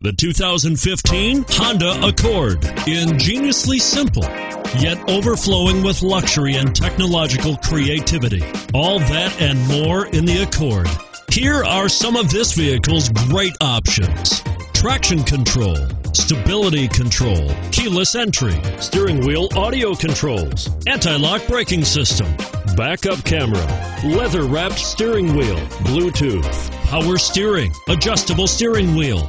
The 2015 Honda Accord. Ingeniously simple, yet overflowing with luxury and technological creativity. All that and more in the Accord. Here are some of this vehicle's great options. Traction control, stability control, keyless entry, steering wheel audio controls, anti-lock braking system, backup camera, leather wrapped steering wheel, Bluetooth, power steering, adjustable steering wheel.